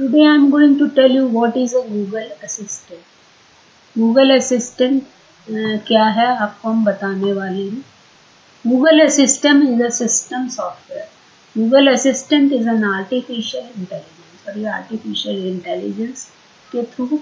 Today I am going to tell you what is a Google Assistant. Google Assistant uh, क्या है आपको हम बताने वाले हैं Google Assistant is a system software. Google Assistant is an artificial intelligence और ये artificial intelligence के थ्रू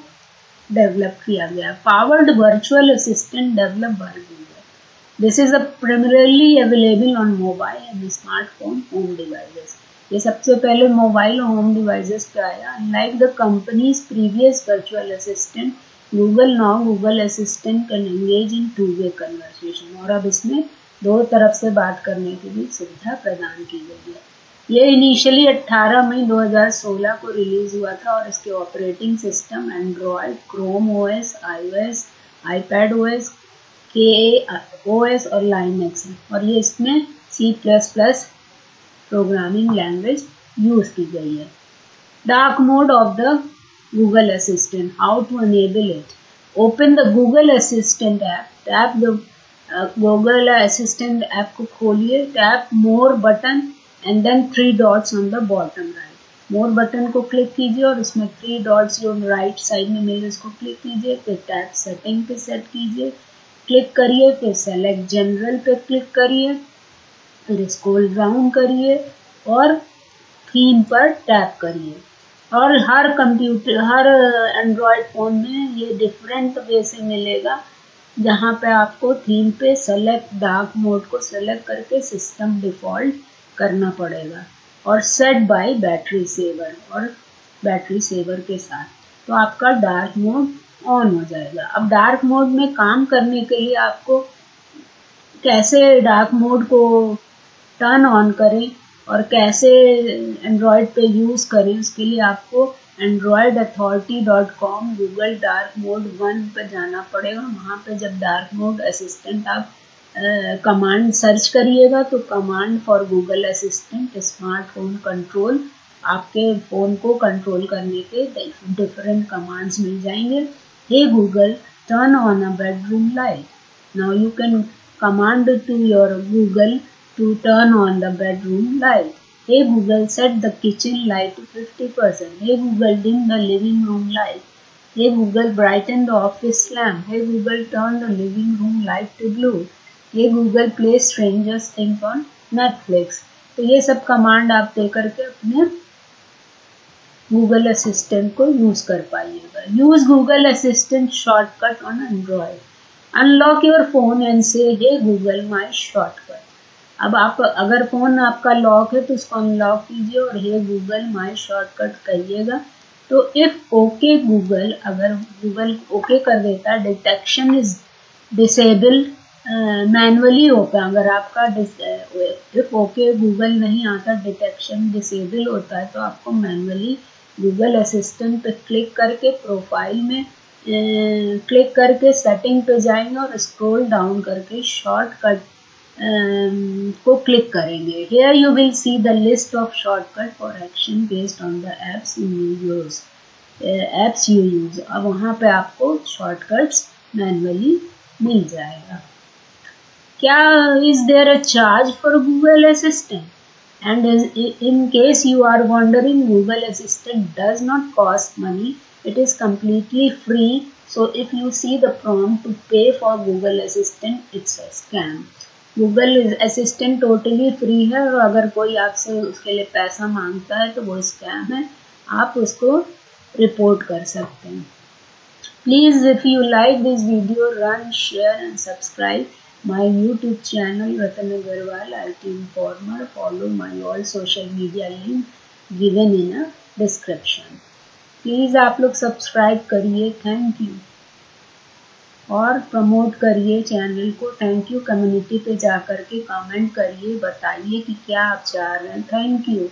डेवलप किया गया powered virtual assistant develop by Google this is a primarily available on mobile and smartphone home devices. ये सबसे पहले mobile home devices पे आया। Like the companies previous virtual assistant Google now Google assistant can engage in two way conversation और अब इसमें दो तरफ़ से बात करने की भी सुविधा प्रदान की गई है। ये इनिशियली 18 मई 2016 को रिलीज़ हुआ था और इसके operating system Android Chrome OS iOS iPad OS के ओएस और लाइनेक्स और ये इसमें C plus plus programming language use की गई है। Dark mode of the Google assistant how to enable it open the Google assistant app tap the Google assistant app को खोलिए tap more button and then three dots on the bottom right more button को click कीजिए और उसमें three dots जो right side में मेरे उसको क्लिक कीजिए, फिर टैप सेटिंग पे सेट कीजिए क्लिक करिए, फिर सेलेक्ट जनरल पे क्लिक करिए। फिर स्क्रॉल डाउन करिए और थीम पर टैप करिए। और हर कंप्यूटर हर एंड्रॉयड फ़ोन में ये डिफरेंट वे से मिलेगा, जहाँ पे आपको थीम पे सेलेक्ट डार्क मोड को सेलेक्ट करके सिस्टम डिफ़ॉल्ट करना पड़ेगा। और सेट बाय बैटरी सेवर और बैटरी सेवर के साथ। तो आपका डार्क मोड ऑन हो जाएगा। अब डार्क मोड में काम करने के लिए आपको कैसे डार्क मोड को टर्न ऑन करें और कैसे एंड्रॉयड पे यूज़ करें, उसके लिए आपको Android authority dot com Google dark mode one पर जाना पड़ेगा। वहाँ पे जब डार्क मोड असिस्टेंट आप कमांड सर्च करिएगा तो command for Google assistant smartphone control आपके फ़ोन को कंट्रोल करने के डिफरेंट कमांड्स मिल जाएँगे। Hey Google turn on a bedroom light now you can command to your Google to turn on the bedroom light. Hey Google, set the kitchen light to 50%. Hey Google, dim the living room light. Hey Google, brighten the office lamp. Hey Google, turn the living room light to blue. Hey Google, play Stranger Things on Netflix. तो ये सब command आप दे करके अपने Google assistant को use कर पाइएगा use Google assistant shortcut on Android unlock your phone and say hey Google my shortcut अब आप, अगर फ़ोन आपका लॉक है तो उसको अनलॉक कीजिए और हे गूगल माई शॉर्टकट करिएगा तो इफ़ ओके गूगल अगर गूगल ओके कर देता है डिटेक्शन इज़ डिसेबल मैनुअली होता। अगर आपका इफ़ ओके गूगल नहीं आता डिटेक्शन डिसेबल होता है तो आपको मैनुअली गूगल असिस्टेंट पे क्लिक करके प्रोफ़ाइल में क्लिक करके सेटिंग पे जाएँगे और स्क्रॉल डाउन करके शॉर्टकट को क्लिक करेंगे। Here you will see the list of shortcut for action based on the apps you use apps you use अब वहाँ पे आपको शॉर्टकट्स मैनुअली मिल जाएगा। क्या is there a charge for Google assistant and in case you are wondering Google assistant does not cost money it is completely free so if you see the from to pay for Google assistant it's a scam Google assistant totally free है और अगर कोई आपसे उसके लिए पैसा माँगता है तो वो स्कैम है। आप उसको रिपोर्ट कर सकते हैं। Please if you like this video run share and subscribe my YouTube channel Ratan Agarwal I T informer follow my all social media link given in a description please आप लोग subscribe करिए। Thank you और promote करिए channel को। Thank you community पे जा कर के कमेंट करिए, बताइए कि क्या आप चाह रहे हैं। Thank you